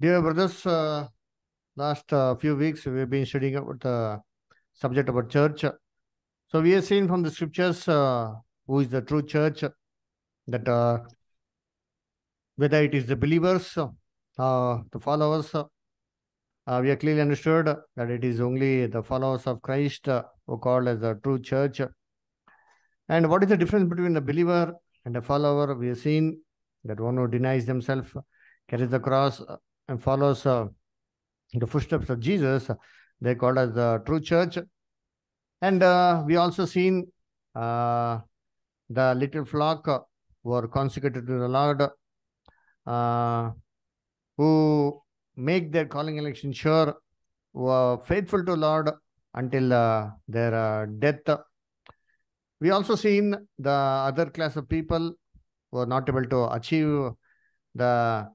Dear brothers, uh, last uh, few weeks we've been studying about the subject about church. So we have seen from the scriptures uh, who is the true church, that uh, whether it is the believers, uh, the followers, uh, we have clearly understood that it is only the followers of Christ uh, who are called as the true church. And what is the difference between a believer and a follower? We have seen that one who denies themselves, carries the cross, uh, and follows uh, the footsteps of Jesus, they called as the true church. And uh, we also seen uh, the little flock were consecrated to the Lord, uh, who make their calling election sure, who are faithful to Lord until uh, their uh, death. We also seen the other class of people who are not able to achieve the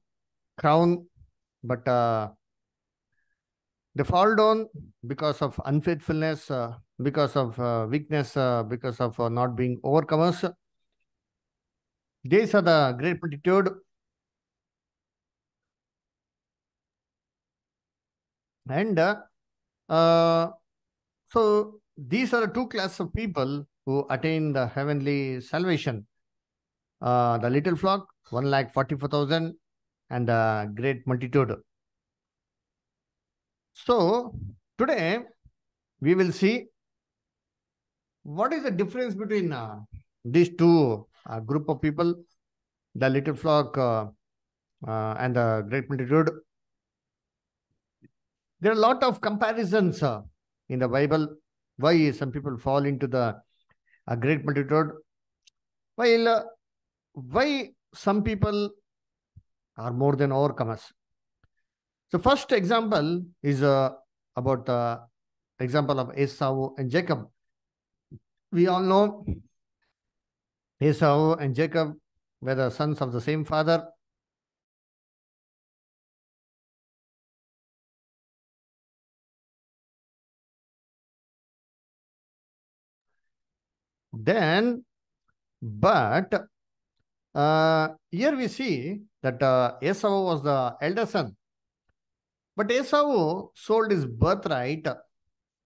crown, but uh, they fall down because of unfaithfulness, uh, because of uh, weakness, uh, because of uh, not being overcomers. These are the great multitude. And uh, so these are the two classes of people who attain the heavenly salvation. The little flock, one lakh forty-four thousand, and the great multitude. So today we will see what is the difference between uh, these two uh, group of people, the little flock uh, uh, and the great multitude. There are a lot of comparisons uh, in the Bible. Why some people fall into the uh, great multitude, while why some people are more than overcomers. The first example is uh, about the example of Esau and Jacob. We all know Esau and Jacob were the sons of the same father. Then, but uh, here we see that uh, Esau was the elder son. But Esau sold his birthright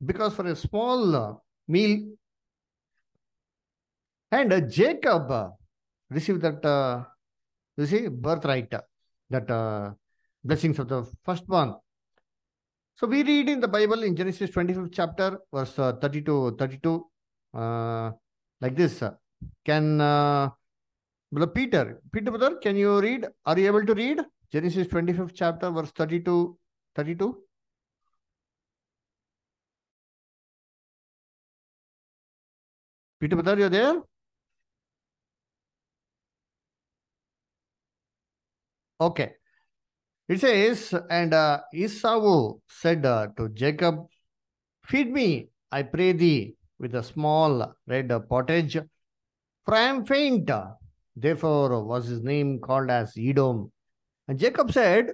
because for a small uh, meal, and uh, Jacob uh, received that, uh, you see, birthright, uh, that uh, blessings of the firstborn. So we read in the Bible in Genesis 25th chapter, verse uh, 30 32, uh, like this. Can Peter, Peter brother, can you read? Are you able to read Genesis 25th chapter, verse 32, 32? Peter brother, you're there? Okay. It says, and uh, Esau said uh, to Jacob, Feed me, I pray thee, with a small red pottage, for I am faint. Therefore was his name called as Edom. And Jacob said,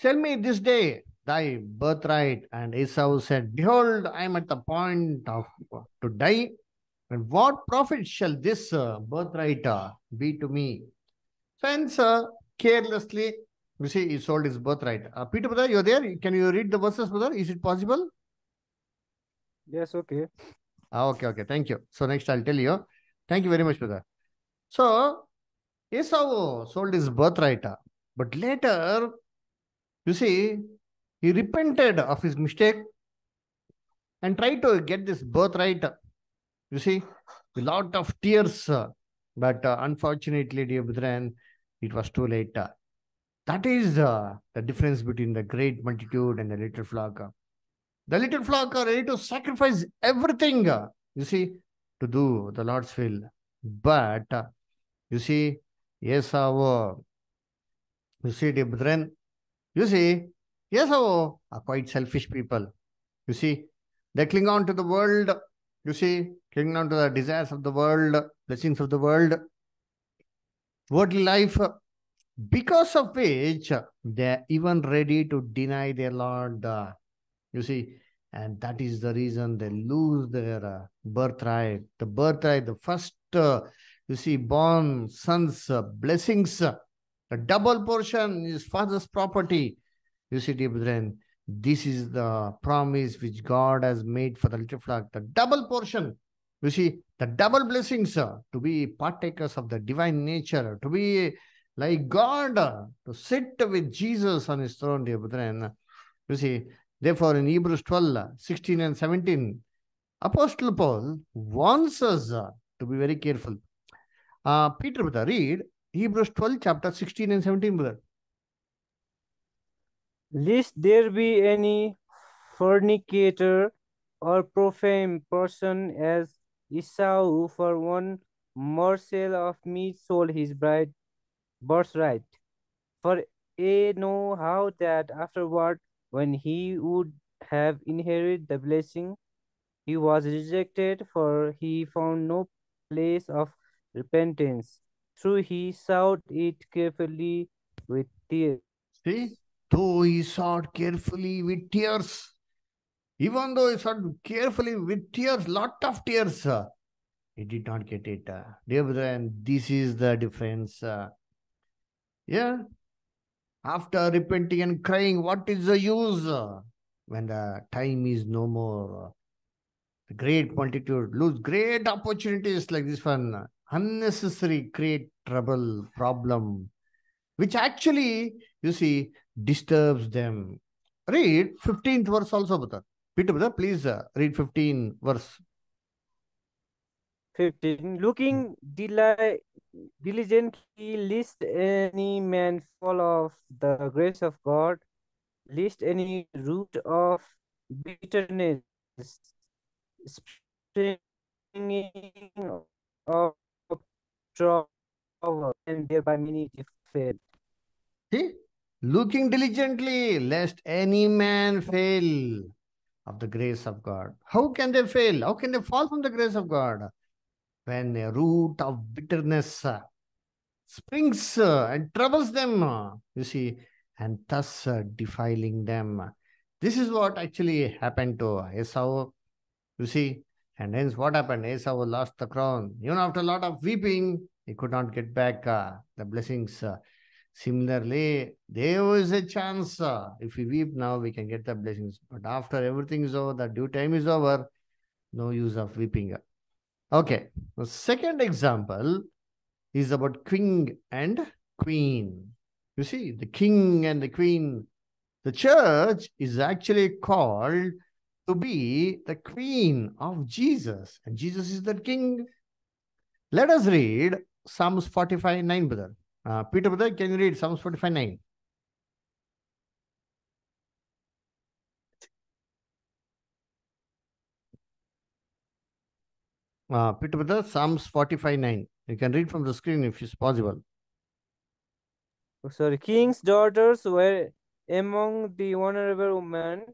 Tell me this day thy birthright. And Esau said, Behold, I am at the point of to die. And what profit shall this uh, birthright uh, be to me? So hence, uh, carelessly, you see, he sold his birthright. Uh, Peter, brother, you're there? Can you read the verses, brother? Is it possible? Yes, okay. Ah, okay, okay. Thank you. So next I'll tell you. Thank you very much, brother. So Esau sold his birthright, uh, but later, you see, he repented of his mistake and tried to get this birthright. You see, a lot of tears, uh, but unfortunately, dear brethren, it was too late. That is uh, the difference between the great multitude and the little flock. The little flock are ready to sacrifice everything, you see, to do the Lord's will. But uh, you see, Esau, you see, dear brethren, you see, Esau are quite selfish people. You see, they cling on to the world, you see, cling on to the desires of the world, blessings of the world, worldly life, because of which they are even ready to deny their Lord. you see, and that is the reason they lose their uh, birthright. The birthright, the first, uh, you see, born sons, uh, blessings, uh, The double portion is father's property. You see, dear brethren, this is the promise which God has made for the little flock. The double portion. You see, the double blessings uh, to be partakers of the divine nature, to be like God, uh, to sit with Jesus on his throne, dear brethren. You see, therefore, in Hebrews 12, uh, 16 and 17, Apostle Paul wants us uh, to be very careful. Uh, Peter, brother, read Hebrews 12, chapter 16 and 17, brother. Lest there be any fornicator or profane person as Esau, who for one morsel of meat sold his bride birthright. For ye know how that afterward, when he would have inherited the blessing, he was rejected, for he found no place of repentance. Through he sought it carefully with tears. See, though he sought carefully with tears, even though he sought carefully with tears, lot of tears, uh, he did not get it. Uh, dear brethren, this is the difference. Uh, yeah. After repenting and crying, what is the use when the time is no more? The great multitude lose great opportunities like this one. Unnecessary create trouble, problem, which actually, you see, disturbs them. Read 15th verse also, brother. Peter, brother, please uh, read 15 verse. 15. Looking deli- diligently, lest any man fall off the grace of God, lest any root of bitterness springing of trouble, and thereby many fail. See, looking diligently, lest any man fail of the grace of God. How can they fail? How can they fall from the grace of God? When a root of bitterness uh, springs uh, and troubles them, uh, you see, and thus defiling them. This is what actually happened to Esau, you see, and hence what happened? Esau lost the crown. Even after a lot of weeping, he could not get back uh, the blessings. uh. Similarly, there is a chance. uh, if we weep now, we can get the blessings. But after everything is over, the due time is over, no use of weeping. Okay. The second example is about king and queen. You see, the king and the queen. The church is actually called to be the queen of Jesus, and Jesus is the king. Let us read Psalms 45 9, brother. Uh, Peter, brother, can you read Psalms 45 9? Uh, Peter, brother, Psalms 45 9. You can read from the screen if it's possible. Oh, sorry, king's daughters were among the honorable women.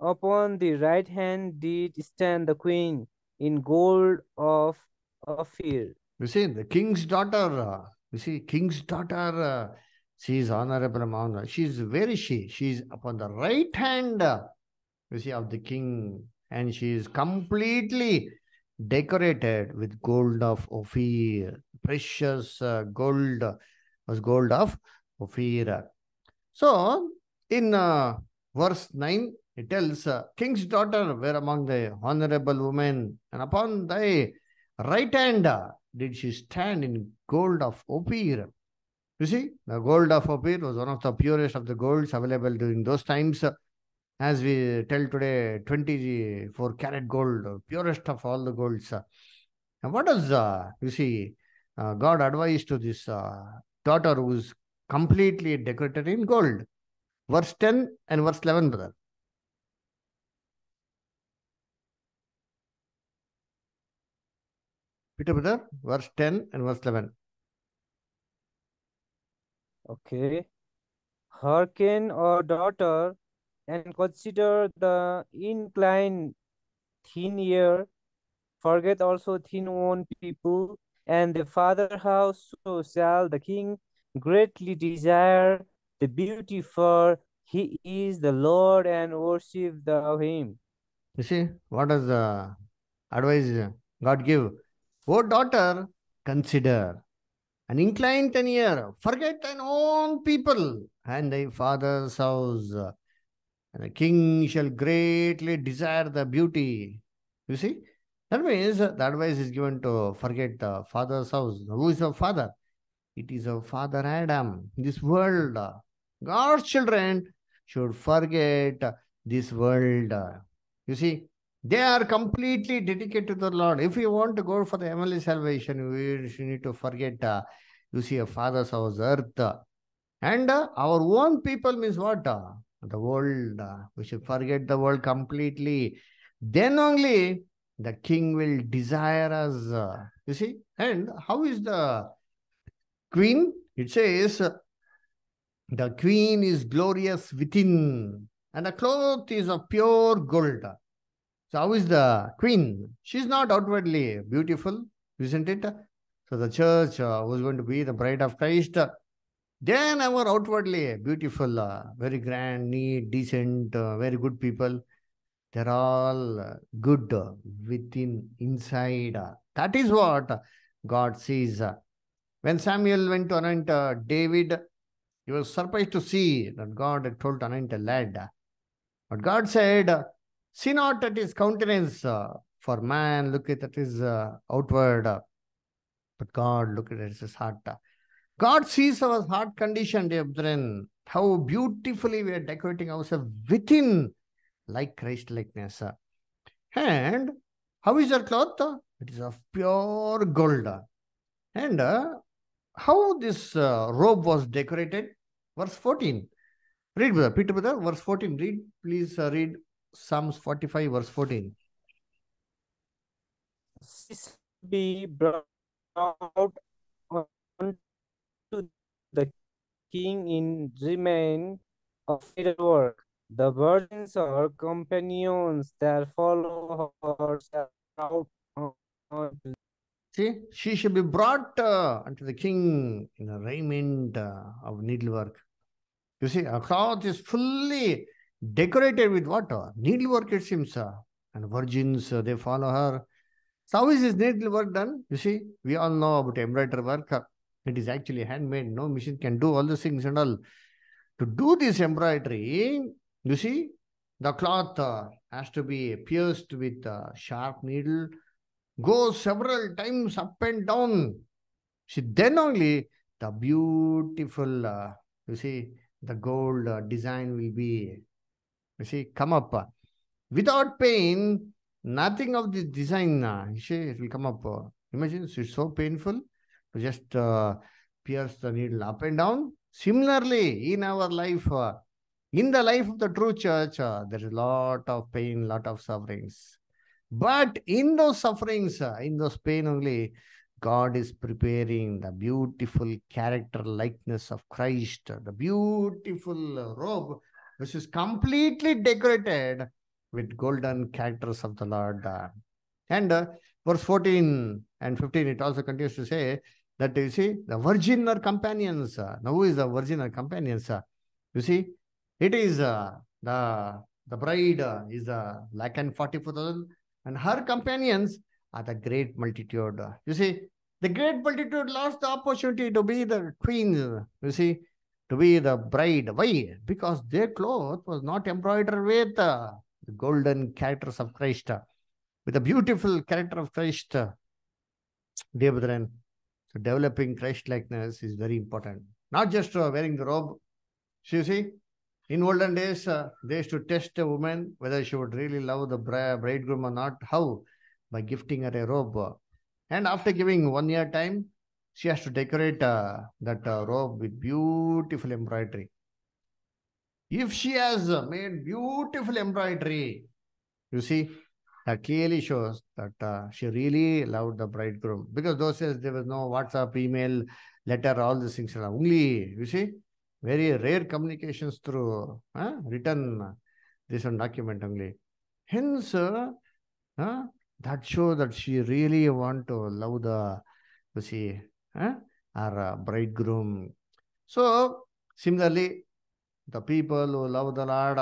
Upon the right hand did stand the queen in gold of Ophir. You see, the king's daughter, uh, you see, king's daughter, uh, she is honorable among. She is, where is she? She is upon the right hand, uh, you see, of the king, and she is completely decorated with gold of Ophir, precious uh, gold, was gold of Ophir. So, in uh, verse 9, it tells, uh, King's daughter were among the honorable women, and upon thy right hand uh, did she stand in gold of Ophir. You see, the gold of Ophir was one of the purest of the golds available during those times. As we tell today, 24 karat gold, purest of all the golds. And what does, uh, you see, uh, God advised to this uh, daughter who is completely decorated in gold? Verse 10 and verse 11, brother. Peter, brother, verse 10 and verse 11. Okay. Hearken, O daughter, and consider the inclined thin ear. Forget also thin one people, and the father house, so shall the king greatly desire the beauty, for he is the Lord, and worship thou him. You see, what does the advice God give? Oh, daughter, consider. and incline thine ear, forget thine own people and thy father's house. And the king shall greatly desire the beauty. You see? That means the advice is given to forget the father's house. Who is the father? It is our father Adam. This world, God's children should forget this world. You see, they are completely dedicated to the Lord. If you want to go for the heavenly salvation, we you need to forget, uh, you see, a father's house, earth. And uh, our own people means what? Uh, the world. Uh, we should forget the world completely. Then only the king will desire us. Uh, you see? And how is the queen? It says, the queen is glorious within, and the cloth is of pure gold. So, how is the queen? She's not outwardly beautiful, isn't it? So, the church uh, was going to be the bride of Christ. They never outwardly beautiful, uh, very grand, neat, decent, uh, very good people. They're all uh, good uh, within, inside. uh. That is what God sees. When Samuel went to anoint David, he was surprised to see that God had told to anoint a lad. But God said, See not at his countenance, for man looketh at his outward, but God looketh at his heart. God sees our heart condition, dear brethren, how beautifully we are decorating ourselves within, like Christ likeness. And how is our cloth? It is of pure gold. And uh, how this uh, robe was decorated? Verse 14. Read, brother. Peter, brother, verse 14. Read, please uh, read Psalms 45, verse 14. Be brought out unto the king in remain of fatal work. The virgins or companions that follow her out See, she should be brought uh, unto the king in a raiment uh, of needlework. You see, a cloth is fully decorated with what? Uh, needlework, it seems. Uh, and virgins, uh, they follow her. So, how is this needlework done? You see, we all know about embroidery work. It is actually handmade. No machine can do all these things and all. To do this embroidery, you see, the cloth uh, has to be pierced with a sharp needle go several times up and down. See, then only the beautiful, uh, you see, the gold uh, design will be, you see, come up. Without pain, nothing of this design, uh, you see, it will come up. Imagine it's so painful just uh, pierce the needle up and down. Similarly, in our life, uh, in the life of the true church, uh, there is a lot of pain, lot of sufferings. But in those sufferings, uh, in those pain only, God is preparing the beautiful character likeness of Christ, the beautiful uh, robe, which is completely decorated with golden characters of the Lord. uh. And uh, verse 14 and 15, it also continues to say that you see, the virgin or companions. Now, who is the virgin or companions? You see, it is uh, the the bride uh, is uh, lakh and 44,000 and her companions are the great multitude. You see, the great multitude lost the opportunity to be the queen, you see, to be the bride. Why? Because their cloth was not embroidered with uh, the golden characters of Christ, with the beautiful character of Christ. Dear brethren, so developing Christ likeness is very important. Not just uh, wearing the robe. So you see, in olden days, uh, they used to test a woman whether she would really love the bridegroom or not. How? By gifting her a robe. And after giving one year time, she has to decorate uh, that uh, robe with beautiful embroidery. If she has uh, made beautiful embroidery, you see, that clearly shows that uh, she really loved the bridegroom. Because those days there was no WhatsApp, email, letter, all these things. Only, you see, very rare communications through uh, written uh, this one document only. Hence, uh, uh, that shows that she really want to love the, you see, uh, uh, bridegroom. So, similarly, the people who love the Lord,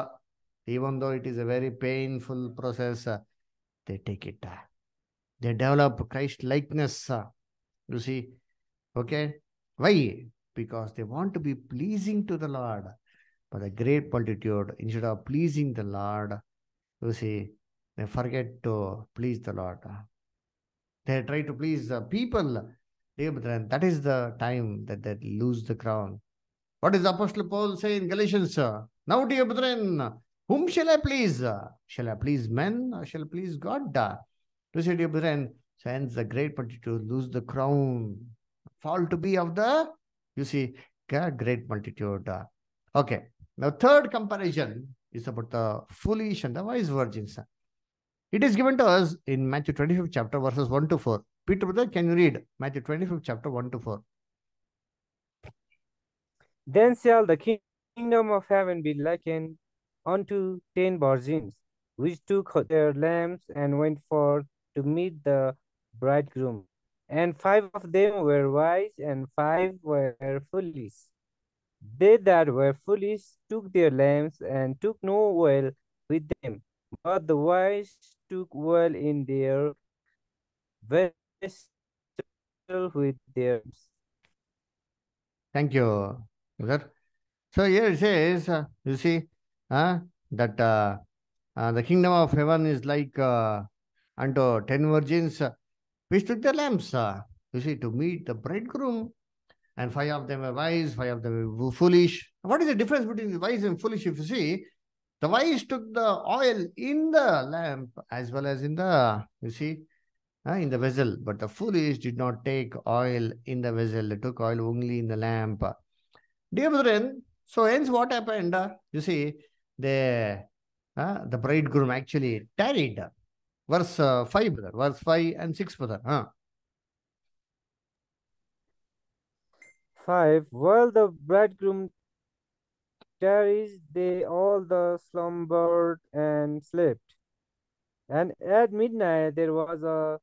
even though it is a very painful process, they take it. They develop Christ likeness. You see, okay? Why? Because they want to be pleasing to the Lord. But the great multitude, instead of pleasing the Lord, you see, they forget to please the Lord. They try to please the people. That is the time that they lose the crown. What does Apostle Paul say in Galatians? Now, dear brethren, whom shall I please? Uh, shall I please men or shall I please God? Uh, to say, dear brethren, hence the great multitude lose the crown, fall to be of the, you see, great multitude. Uh, okay. Now, third comparison is about the foolish and the wise virgins. It is given to us in Matthew 25 chapter verses 1 to 4. Peter, brother, can you read Matthew 25 chapter 1 to 4? Then shall the kingdom of heaven be likened unto ten virgins, which took their lamps and went forth to meet the bridegroom. And five of them were wise, and five were foolish. They that were foolish took their lamps and took no oil with them, but the wise took oil in their vessel with their. Thank you, brother. So here it says, uh, you see, uh, that uh, uh, the kingdom of heaven is like uh, unto ten virgins uh, which took their lamps, uh, you see, to meet the bridegroom. And five of them were wise, five of them were foolish. What is the difference between the wise and foolish? If you see, the wise took the oil in the lamp as well as in the, you see, uh, in the vessel. But the foolish did not take oil in the vessel. They took oil only in the lamp. Dear brethren, so hence what happened? Uh, you see, the, uh, the bridegroom actually tarried. Verse uh, 5, brother. Verse 5 and 6, brother. Huh? 5. While the bridegroom tarries, they all the slumbered and slept. And at midnight there was a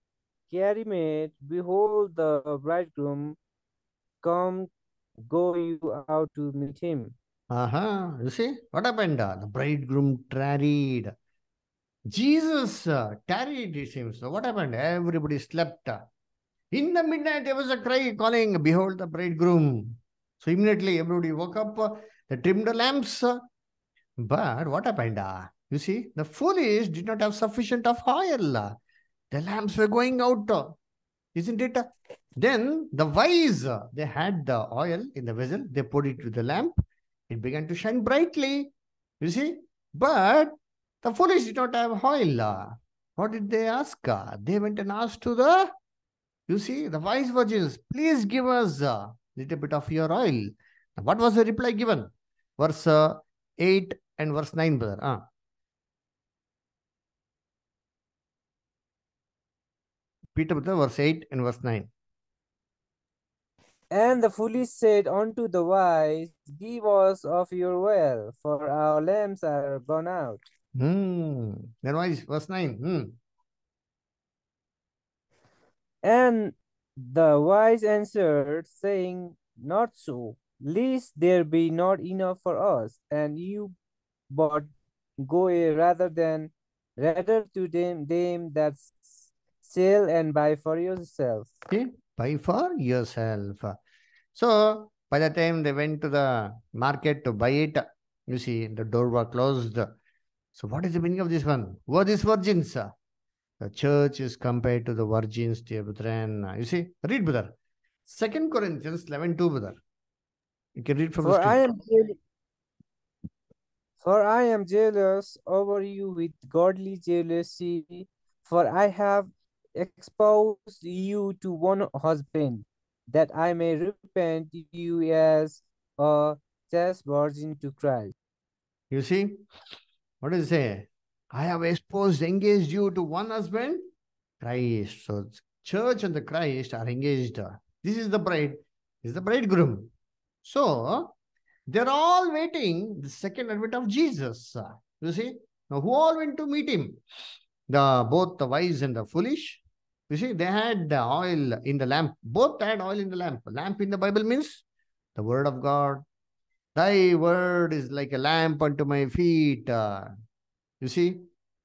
cry made, Behold, the bridegroom come, go you out to meet him. Uh-huh. You see, what happened? The bridegroom tarried. Jesus uh, tarried, it seems. So what happened? Everybody slept. In the midnight, there was a cry calling, Behold the bridegroom. So immediately everybody woke up, they trimmed the lamps. But what happened? You see, the foolish did not have sufficient of oil. The lamps were going out. Isn't it? Then the wise, they had the oil in the vessel, they put it to the lamp, it began to shine brightly. You see? But the foolish did not have oil. What did they ask? They went and asked to the, you see, the wise virgins, please give us a little bit of your oil. What was the reply given? Verse uh, 8 and verse 9, brother. Uh. Peter, brother, verse 8 and verse 9. And the foolish said unto the wise, Give us of your well, for our lamps are gone out. Hmm. Then wise, verse 9. Hmm. And the wise answered, saying, Not so, lest there be not enough for us, and you but go a rather than rather to them them that sell and buy for yourself. Okay, buy for yourself. So by the time they went to the market to buy it, you see the door was closed. So what is the meaning of this one? Who are these virgins? The church is compared to the virgins, dear brethren. You see, read, brother. Second Corinthians 11 2, brother. You can read from For the I am for I am jealous over you with godly jealousy, for I have exposed you to one husband, that I may repent you as a just virgin to Christ. You see, what does it say? I have exposed, engaged you to one husband, Christ. So church and the Christ are engaged. This is the bride, this is the bridegroom. So they're all waiting the second advent of Jesus. You see, now who all went to meet him? The both the wise and the foolish. You see, they had the oil in the lamp. Both had oil in the lamp. Lamp in the Bible means the word of God. Thy word is like a lamp unto my feet. uh, you see,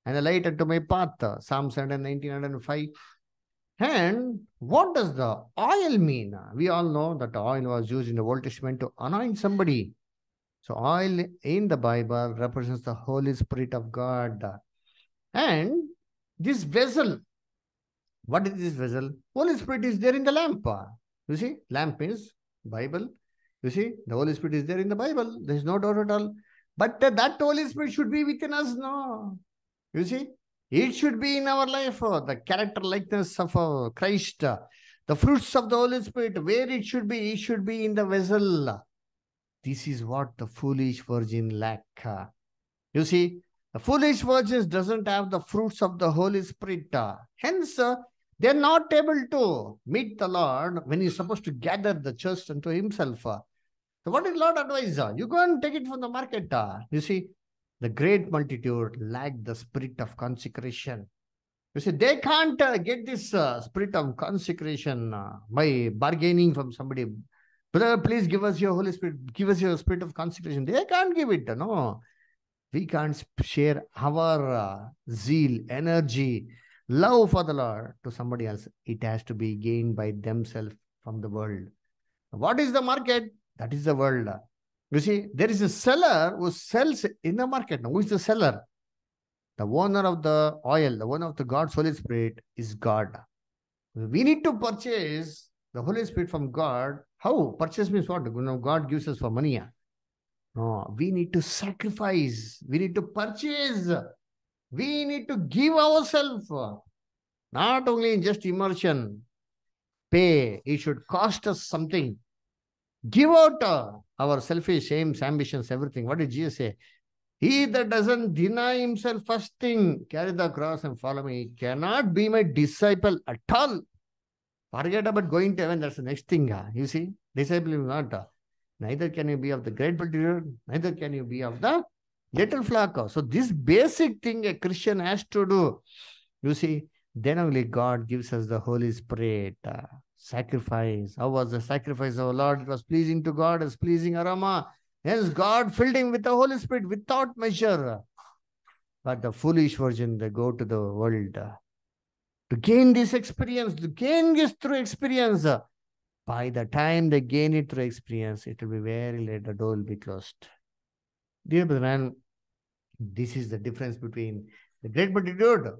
and a light unto my path. uh, Psalm 119 105. And what does the oil mean? We all know that oil was used in the Old Testament to anoint somebody. So, oil in the Bible represents the Holy Spirit of God. And this vessel, what is this vessel? Holy Spirit is there in the lamp. You see, lamp is Bible. You see, the Holy Spirit is there in the Bible. There is no doubt at all. But that Holy Spirit should be within us, no. You see, it should be in our life, uh, the character likeness of uh, Christ, uh, the fruits of the Holy Spirit, where it should be, it should be in the vessel. This is what the foolish virgin lack. uh. You see, the foolish virgins doesn't have the fruits of the Holy Spirit. uh. Hence, uh, they're not able to meet the Lord when he's supposed to gather the church unto himself. So what did Lord advise? You go and take it from the market. You see, the great multitude lack the spirit of consecration. You see, they can't uh, get this uh, spirit of consecration uh, by bargaining from somebody. Brother, please give us your Holy Spirit. Give us your spirit of consecration. They can't give it. No, we can't share our uh, zeal, energy, love for the Lord to somebody else. It has to be gained by themselves from the world. What is the market? That is the world. You see, there is a seller who sells in the market. Now, who is the seller? The owner of the oil, the owner of the God's Holy Spirit is God. We need to purchase the Holy Spirit from God. How? Purchase means what? You know, God gives us for money. No, we need to sacrifice. We need to purchase. We need to give ourselves. Not only in just immersion, pay. It should cost us something. Give out uh, our selfish aims, ambitions, everything. What did Jesus say? He that doesn't deny himself first thing, carry the cross and follow me, cannot be my disciple at all. Forget about going to heaven. That's the next thing. ah. You see, disciple is not. ah. Neither can you be of the great multitude, neither can you be of the little flock. So this basic thing a Christian has to do. You see, then only God gives us the Holy Spirit. ah. sacrifice. How was the sacrifice of our Lord? It was pleasing to God as pleasing aroma. Hence, God filled him with the Holy Spirit without measure. But the foolish virgin, they go to the world uh, to gain this experience, to gain this through experience. uh, By the time they gain it through experience, it will be very late. The door will be closed. Dear brethren, this is the difference between the great multitude,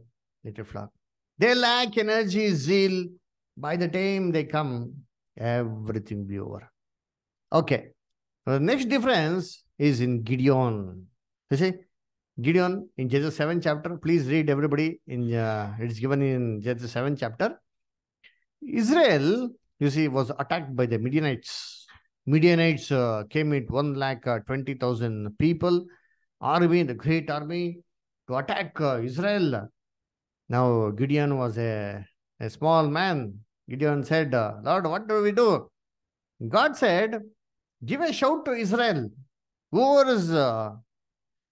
little flock. They lack energy, zeal. By the time they come, everything be over. Okay. The next difference is in Gideon. You see, Gideon in Judges 7 chapter, please read everybody in uh, it's given in Judges 7 chapter. Israel, you see, was attacked by the Midianites. Midianites uh, came with 1 lakh uh, 20,000 people, army, the great army, to attack uh, Israel. Now, Gideon was a, a small man. Gideon said, uh, Lord, what do we do? God said, Give a shout to Israel. Whoever is uh,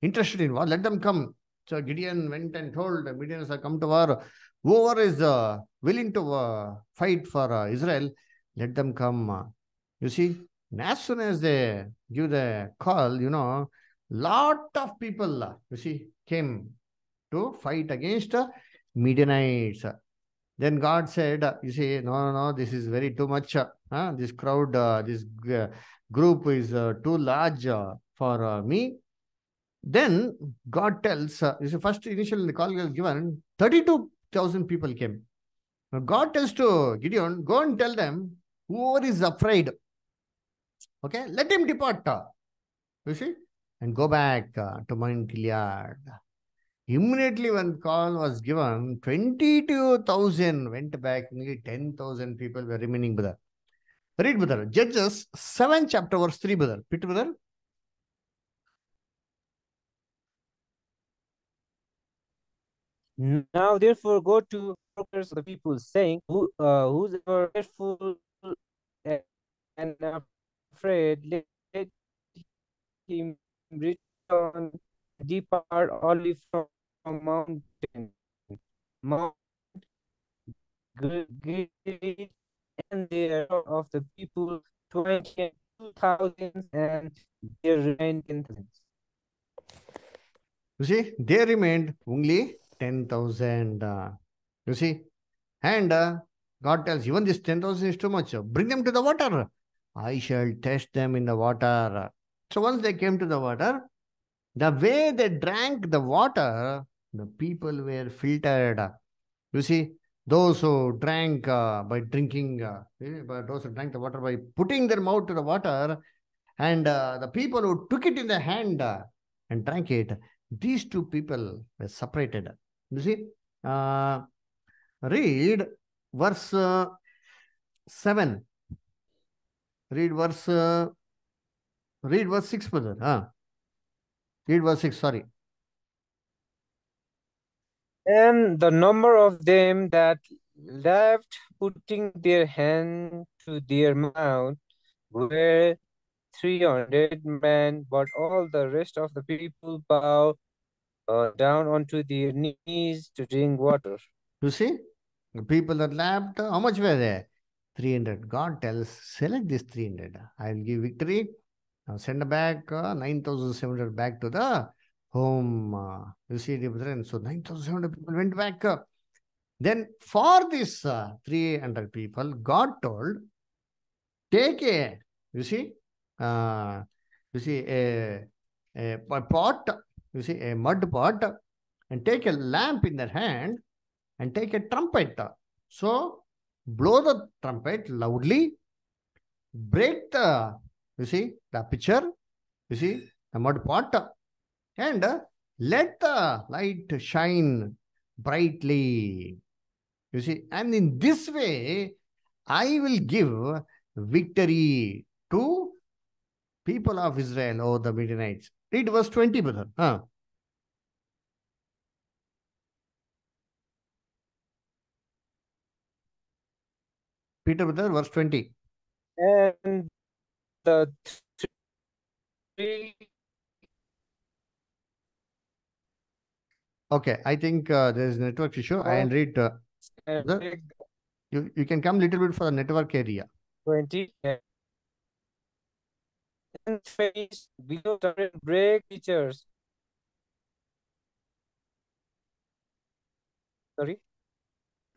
interested in war, let them come. So Gideon went and told the Midianites have come to war. Whoever is uh, willing to uh, fight for uh, Israel, let them come. You see, as soon as they give the call, you know, lot of people, uh, you see, came to fight against uh, Midianites. Then God said, uh, you see, no, no, no, this is very too much. Uh, huh? This crowd, uh, this group is uh, too large for me. Then God tells, you see, first initially the call was given, 32,000 people came. God tells to Gideon, go and tell them, whoever is afraid, okay, let him depart. uh, You see, and go back uh, to Mount Gilead. Immediately when call was given, 22,000 went back, only 10,000 people were remaining, brother. Read, brother. Judges 7 chapter verse 3, brother. Peter, brother. Now therefore go to the people, saying, Who uh whosoever fearful and afraid, let, him return, depart only from mountain, Mount Gilead, and there of the people twenty two thousands, and there remained ten. You see, there remained only 10,000. uh, you see, and uh, God tells, even this 10,000 is too much. Bring them to the water. I shall test them in the water. So once they came to the water, the way they drank the water, the people were filtered. You see, those who drank uh, by drinking, uh, eh, those who drank the water by putting their mouth to the water, and uh, the people who took it in the hand uh, and drank it, these two people were separated. You see, uh, read verse uh, 7. Read verse, uh, read verse 6, brother. Huh? Read verse 6, sorry. And the number of them that left putting their hand to their mouth were three hundred men, but all the rest of the people bowed uh, down onto their knees to drink water. You see, the people that lapped, how much were there? 300. God tells, select this 300. I will give victory. Now send back uh, 9,700 back to the home. Uh, you see, the brethren. So 9,700 people went back. Uh, then for this uh, 300 people, God told, take a, you see, uh, you see, a, a pot, you see, a mud pot, and take a lamp in their hand and take a trumpet. So blow the trumpet loudly, break the, you see, the pitcher, you see, the mud pot, and let the light shine brightly. You see, and in this way, I will give victory to people of Israel over the Midianites. Read verse 20, brother. Huh? Peter, brother, verse 20. And the three Okay, I think uh, there is network issue. I will read. Uh, The- you, you can come little bit for the network area. twenty and face below the break teachers. Sorry.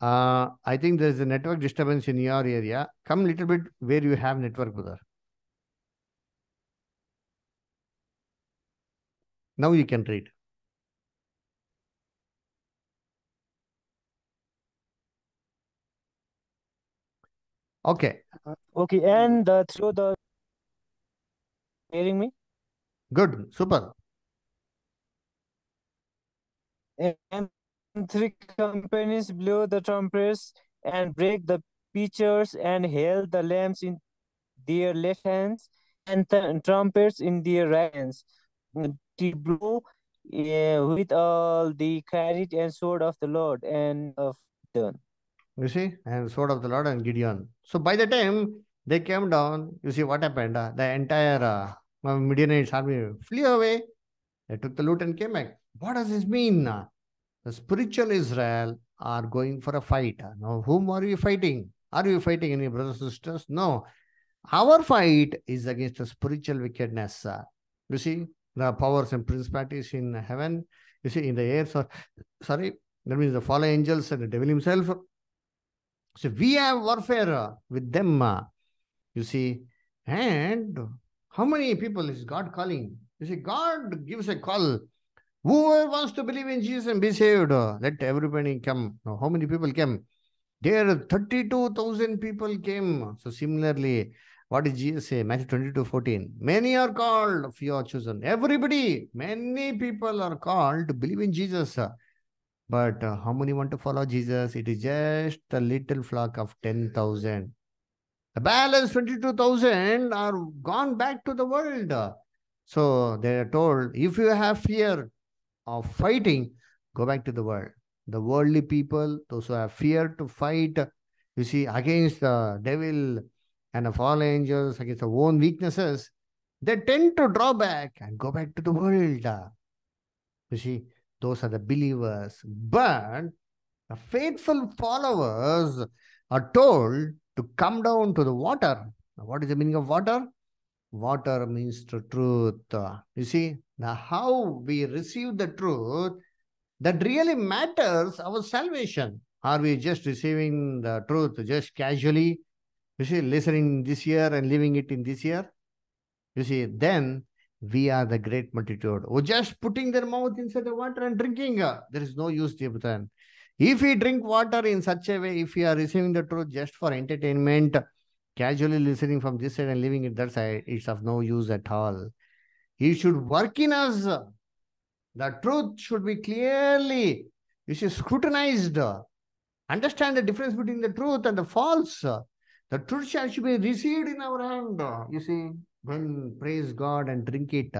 Uh, I think there is a network disturbance in your area. Come little bit where you have network, brother. Now you can read. Okay, Okay, and the through the hearing me? good, super. And three companies blew the trumpets and break the pitchers and held the lamps in their left hands and the trumpets in their right hands. They blew uh, with all the carriage and sword of the Lord and of done. You see, and sword of the Lord and Gideon. So by the time they came down, you see what happened. Uh, the entire uh, Midianites army flew away. They took the loot and came back. What does this mean? The spiritual Israel are going for a fight. Now, whom are you fighting? Are you fighting any brothers and sisters? No. Our fight is against the spiritual wickedness. You see, the powers and principalities in heaven, you see, in the air, so, sorry, that means the fallen angels and the devil himself. So we have warfare with them, you see. And how many people is God calling? You see, God gives a call. Whoever wants to believe in Jesus and be saved, uh, let everybody come. Now, how many people came? There, 32,000 people came. So similarly, what did Jesus say? Matthew 22, 14. Many are called, few are chosen. Everybody, many people are called to believe in Jesus. But uh, how many want to follow Jesus? It is just a little flock of 10,000. The balance 22,000 are gone back to the world. So they are told, if you have fear of fighting, go back to the world. The worldly people, those who have fear to fight, you see, against the devil and the fallen angels, against their own weaknesses, they tend to draw back and go back to the world. You see, those are the believers. But the faithful followers are told to come down to the water. Now, What is the meaning of water? Water means the truth. You see, now how we receive the truth that really matters our salvation. Are we just receiving the truth just casually? You see, listening this year and leaving it in this year? You see, then we are the great multitude. Or just putting their mouth inside the water and drinking. there is no use, brethren. If we drink water in such a way, if we are receiving the truth just for entertainment, casually listening from this side and leaving it that side, it's of no use at all. He should work in us. The truth should be clearly, you see, scrutinized. Understand the difference between the truth and the false. The truth shall should be received in our hand. You see, when praise God and drink it,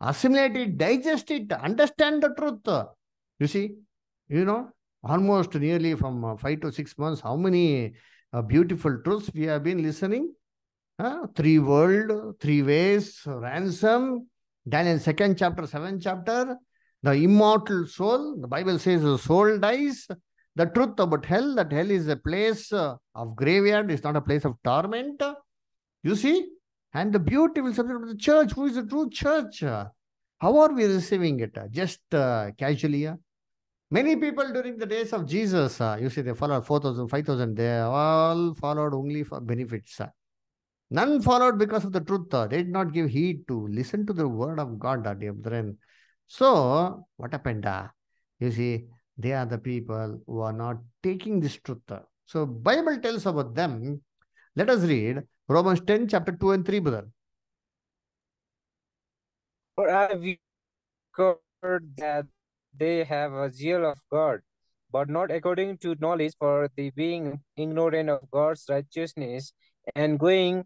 assimilate it, digest it, understand the truth. You see, you know, almost nearly from uh, five to six months, how many uh, beautiful truths we have been listening? Huh? Three world, three ways, ransom, Daniel second chapter, seventh chapter, the immortal soul. The Bible says the soul dies. The truth about hell, that hell is a place uh, of graveyard, it's not a place of torment. You see? And the beautiful subject of the church, who is the true church? How are we receiving it? Just uh, casually? Many people during the days of Jesus, uh, you see, they followed 4,000, 5,000, they all followed only for benefits. uh. None followed because of the truth. uh. They did not give heed to listen to the word of God, uh, dear brethren. So, what happened? uh? You see, they are the people who are not taking this truth. uh. So, Bible tells about them. Let us read Romans 10, chapter 2 and 3, brother. For have heard that they have a zeal of God, but not according to knowledge, for they being ignorant of God's righteousness and going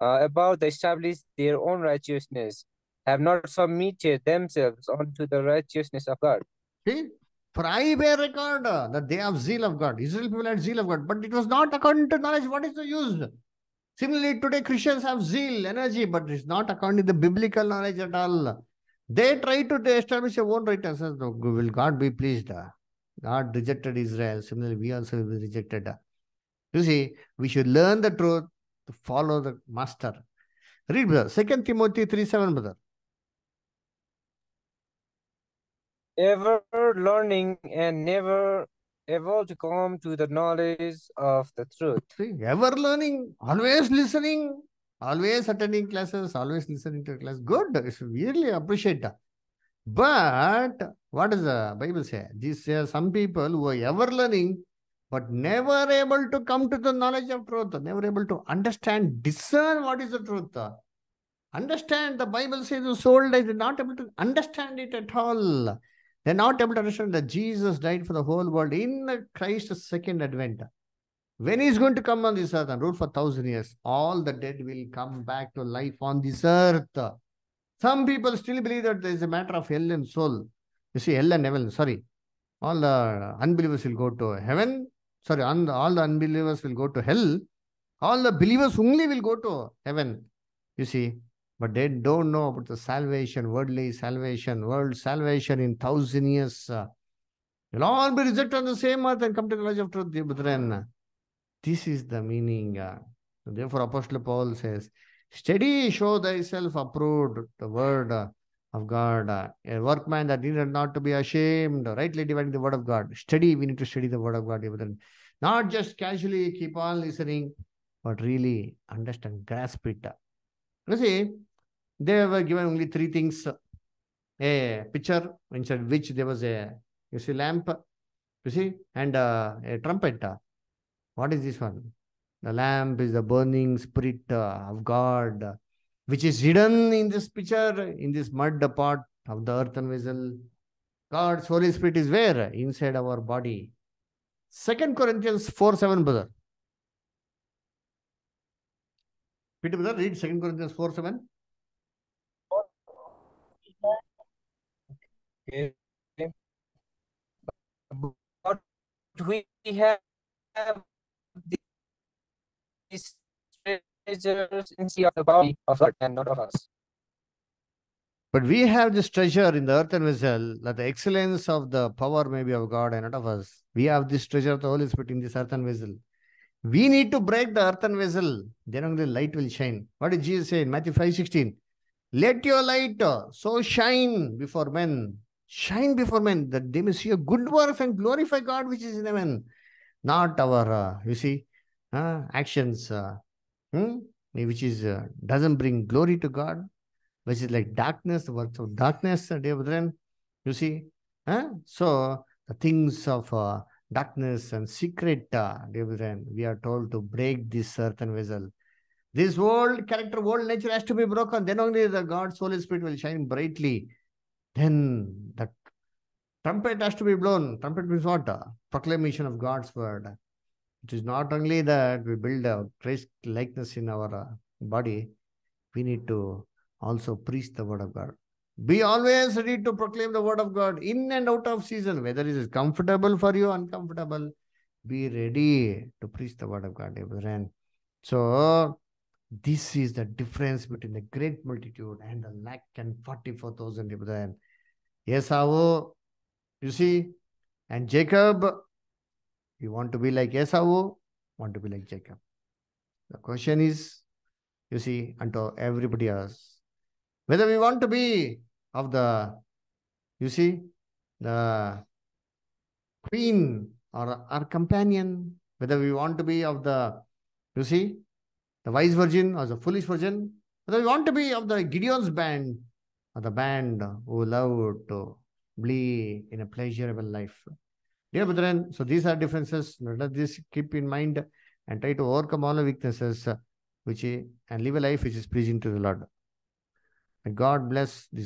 uh, about to establish their own righteousness, have not submitted themselves unto the righteousness of God. See, for I bear record uh, that they have zeal of God. Israel people had zeal of God, but it was not according to knowledge. What is the use? Similarly, today Christians have zeal, energy, but it's not according to the biblical knowledge at all. They try to establish their own righteousness. No, will God be pleased? uh? God rejected Israel. Similarly, we also will be rejected. uh. You see, we should learn the truth to follow the master. Read, brother. Second Timothy 3 7, brother. Ever learning and never able to come to the knowledge of the truth. See, ever learning, always listening, always attending classes, always listening to class. Good. It's really appreciate that. But what does the Bible say? This says some people who are ever learning, but never able to come to the knowledge of truth, never able to understand, discern what is the truth. Understand the Bible says the soul they're not able to understand it at all. They're not able to understand that Jesus died for the whole world in Christ's second advent. When he's going to come on this earth and rule for thousand years, all the dead will come back to life on this earth. Some people still believe that there is a matter of hell and soul. You see, hell and heaven, sorry. All the unbelievers will go to heaven. Sorry, all the unbelievers will go to hell. All the believers only will go to heaven. You see, but they don't know about the salvation, worldly salvation, world salvation in thousand years. You'll all be rejected on the same earth and come to the knowledge of truth, dear. This is the meaning. uh, therefore, Apostle Paul says, Steady, show thyself approved, the word uh, of God. uh, a workman that needed not to be ashamed, rightly dividing the word of God. Study, we need to study the word of God, brethren. Not just casually keep on listening, but really understand, grasp it. You see, they were given only three things. A picture, inside which there was a, you see, lamp, you see, and uh, a trumpet. What is this one? The lamp is the burning spirit of God, which is hidden in this picture, in this mud part of the earthen vessel. God's Holy Spirit is where? Inside our body. Second Corinthians 4 7, brother. Peter, brother, read Second Corinthians 4 7. Okay. But we have these in the body of God and not of us. But we have this treasure in the earthen vessel, that the excellence of the power may be of God and not of us. We have this treasure of the Holy Spirit in this earthen vessel. We need to break the earthen vessel, then only light will shine. What did Jesus say in Matthew 5 16? Let your light uh, so shine before men, shine before men, that they may see your good works and glorify God which is in heaven. not our, uh, you see, uh, actions, uh, hmm, which is uh, doesn't bring glory to God, which is like darkness, the works of darkness, uh, dear brethren. You see, huh? so the things of uh, darkness and secret, uh, dear brethren, we are told to break this earthen vessel. This world character, world nature has to be broken. Then only the God's Holy Spirit will shine brightly. Then the trumpet has to be blown. Trumpet means what? Proclamation of God's word. It is not only that we build a Christ likeness in our uh, body, we need to also preach the word of God. Be always ready to proclaim the word of God in and out of season, whether it is comfortable for you, uncomfortable. Be ready to preach the word of God, brethren. So, this is the difference between the great multitude and the lakh and 44,000, brethren. Esau, you see, and Jacob, you want to be like Esau, want to be like Jacob. The question is, you see, unto everybody else, whether we want to be of the, you see, the queen or our companion, whether we want to be of the, you see, the wise virgin or the foolish virgin, whether we want to be of the Gideon's band or the band who loved to be in a pleasurable life. Dear brethren, so these are differences. Let this keep in mind and try to overcome all the weaknesses, uh, which and live a life which is pleasing to the Lord. And God bless this